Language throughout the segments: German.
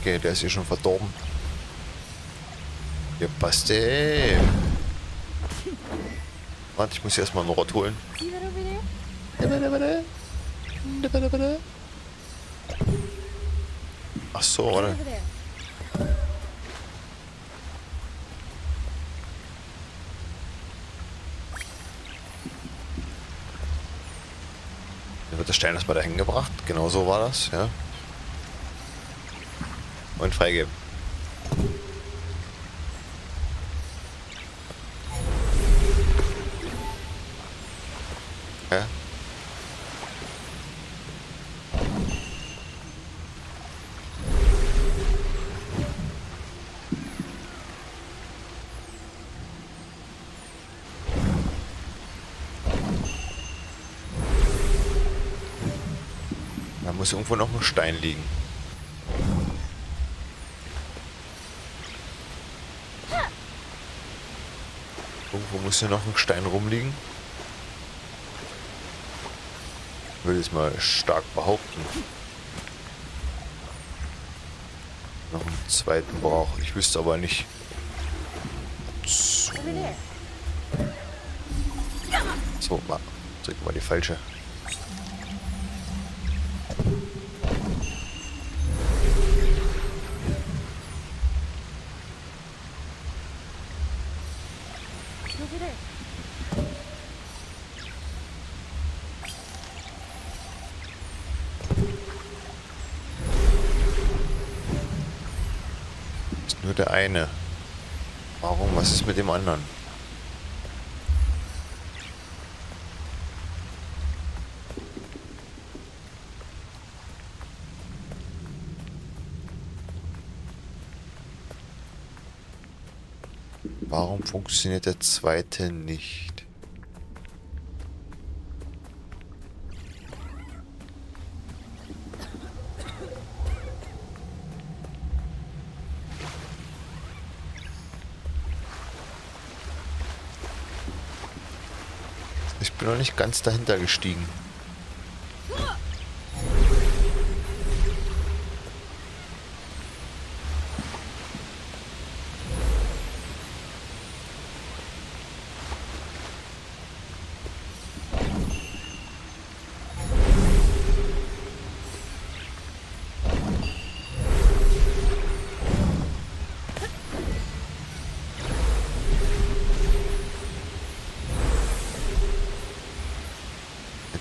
Okay, der ist hier schon verdorben. Ja, passt ey. Warte, ich muss hier erstmal einen Rott holen. Ach so, warte. Stein erstmal dahin gebracht. Genau so war das, ja. Und freigeben. Muss irgendwo noch ein Stein liegen. Irgendwo muss hier noch ein Stein rumliegen. Würde ich mal stark behaupten. Noch einen zweiten brauche. Ich wüsste aber nicht. So, so mal. Drück mal die falsche. Ist nur der eine. Warum? Was ist mit dem anderen? Warum funktioniert der zweite nicht? Ich bin noch nicht ganz dahinter gestiegen.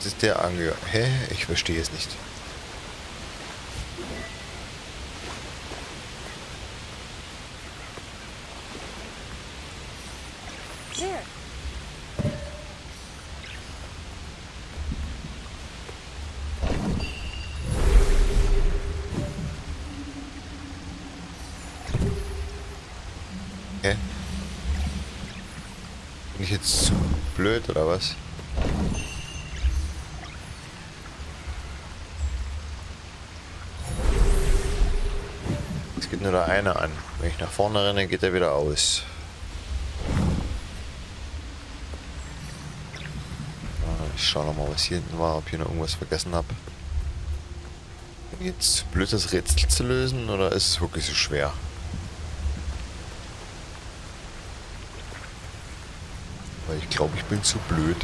Ist der ange... Hä? Ich verstehe es nicht. Hä? Bin ich jetzt zu blöd oder was? Es geht nur der eine an. Wenn ich nach vorne renne, geht er wieder aus. Ah, Ich schau noch mal, was hier hinten war, ob ich noch irgendwas vergessen habe. Jetzt blöd das Rätsel zu lösen oder ist es wirklich so schwer? Weil ich glaube, ich bin zu blöd.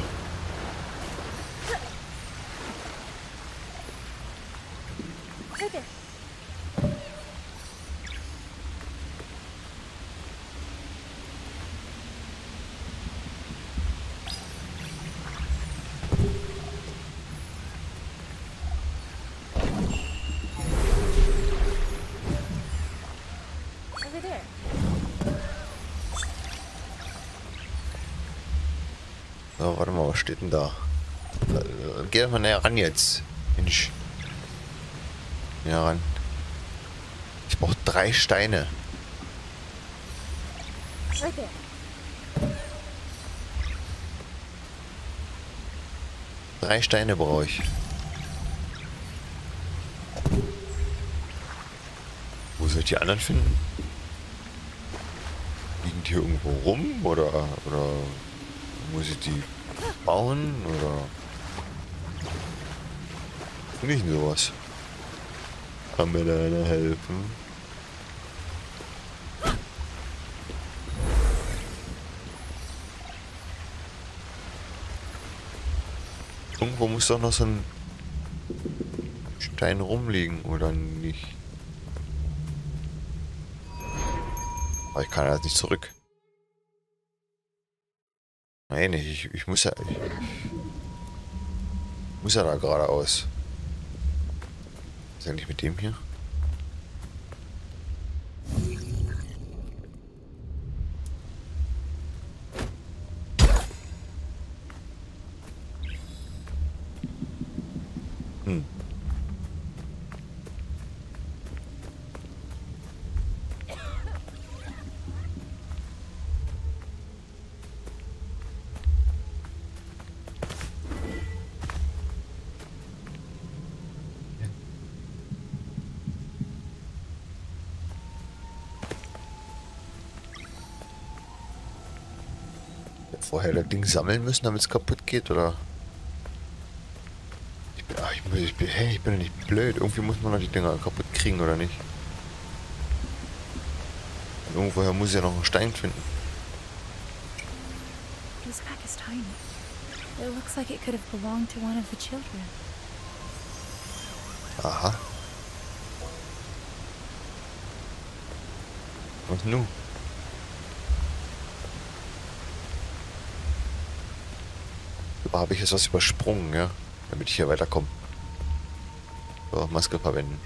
Was steht denn da? Geh doch mal näher ran jetzt. Mensch. Näher ran. Ich brauche drei Steine. Drei Steine brauche ich. Wo soll ich die anderen finden? Liegen die hier irgendwo rum? Oder, oder Muss ich die bauen oder nicht sowas? Kann mir da einer helfen? Irgendwo muss doch noch so ein Stein rumliegen, oder nicht? Aber ich kann halt nicht zurück. Nein, ich, ich muss ja... Ich, muss ja da geradeaus. Was ist eigentlich mit dem hier? Vorher das Ding sammeln müssen, damit es kaputt geht, oder? Ich bin, ach, ich, bin- ich bin, hey, ich bin ja nicht blöd. Irgendwie muss man doch die Dinger kaputt kriegen, oder nicht? Und irgendwoher muss ich ja noch einen Stein finden. This pack is tiny. It looks like it could have belonged to one of the children. Aha. Und nun? Habe ich jetzt was übersprungen, ja? Damit ich hier weiterkomme. So, Maske verwenden.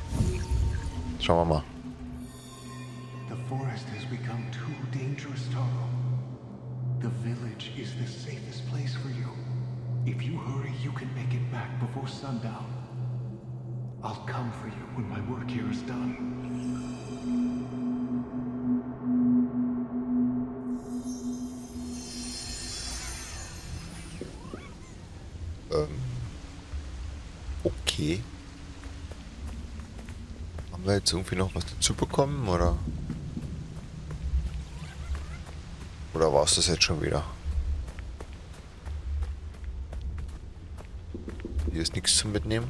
Schauen wir mal. The forest has become too dangerous, Taro. The village is the safest place for you. If you hurry, you can make it back before sundown. I'll come for you when my work here is done. Ähm. Okay. Haben wir jetzt irgendwie noch was dazu bekommen, oder? Oder war es das jetzt schon wieder? Hier ist nichts zum Mitnehmen.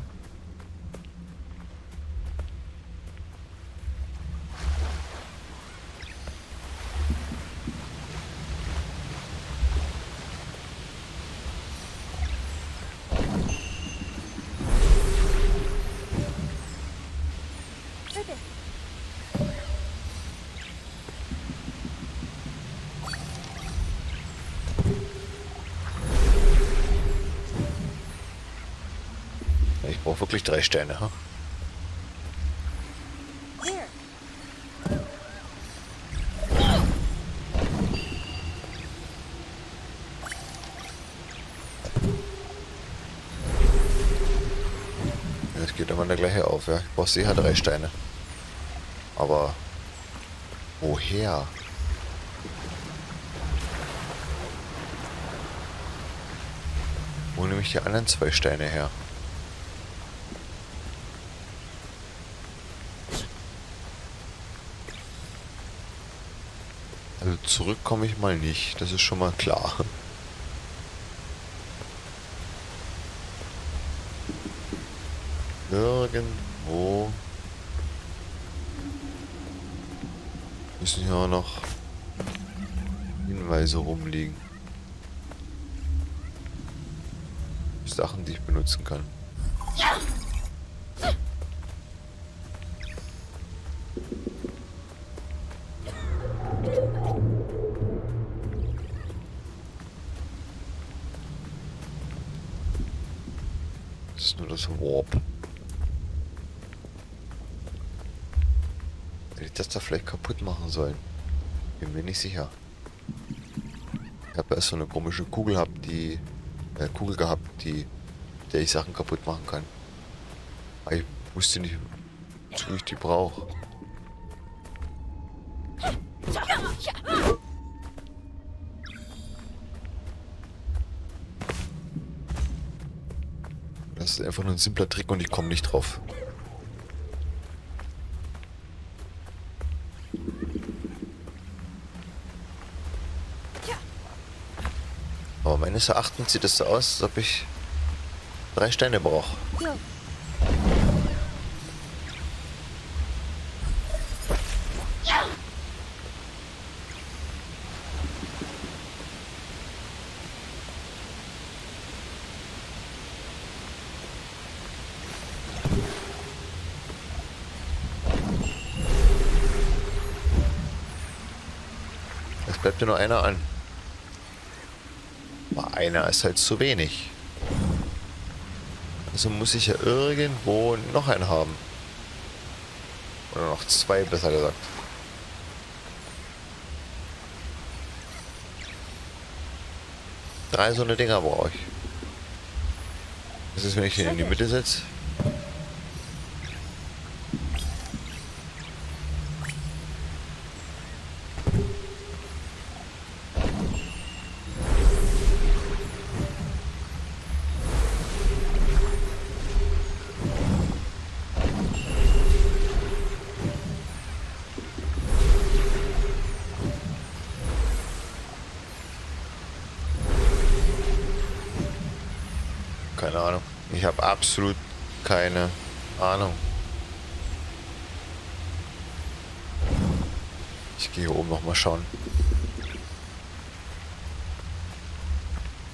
Ich brauche wirklich drei? There. Ja, Es geht immer der gleiche auf, ja. Ich brauche sicher drei Steine. Aber woher? Wo nehme ich die anderen zwei Steine her? Also zurück komme ich mal nicht, das ist schon mal klar. Irgendwo müssen hier auch noch Hinweise rumliegen. Sachen, die ich benutzen kann. Das ist nur das Warp. Hätte ich das da vielleicht kaputt machen sollen? Bin mir nicht sicher. Ich habe erst so eine komische Kugel gehabt, die äh, Kugel gehabt, die der ich Sachen kaputt machen kann. Aber ich wusste nicht, wozu ich die brauche. Das ist einfach nur ein simpler Trick und ich komme nicht drauf. Aber meines Erachtens sieht es so aus, als ob ich drei Steine brauche. Ja. Bleibt ja nur einer an. Aber einer ist halt zu wenig. Also muss ich ja irgendwo noch einen haben. Oder noch zwei, besser gesagt. Drei so eine Dinger brauche ich. Was ist, wenn ich den in die Mitte setze? Ahnung. Ich habe absolut keine Ahnung. Ich gehe hier oben noch mal schauen.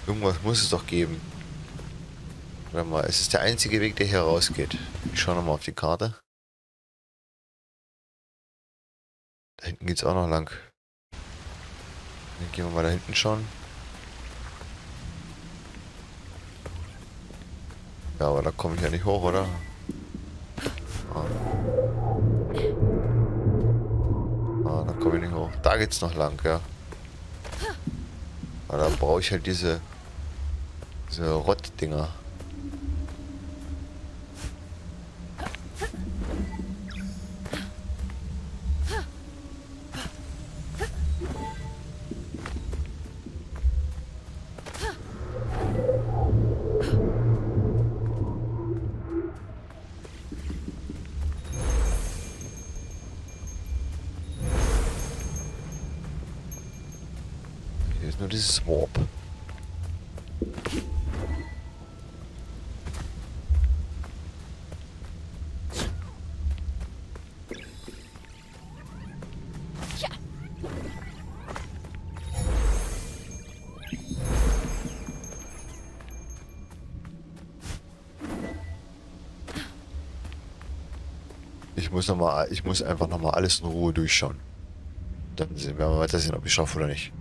Irgendwas muss es doch geben. Warte mal, es ist der einzige Weg, der hier rausgeht. Ich schaue nochmal auf die Karte. Da hinten geht's auch noch lang. Dann gehen wir mal da hinten schauen. Ja, aber da komme ich ja nicht hoch, oder? Ah, ah da komme ich nicht hoch. Da geht's noch lang, ja. Aber da brauche ich halt diese, diese Rottdinger. Hier dieses. Ich muss noch mal, ich muss einfach noch mal alles in Ruhe durchschauen. Dann sehen wir weiter sehen, ob ich schaffe oder nicht.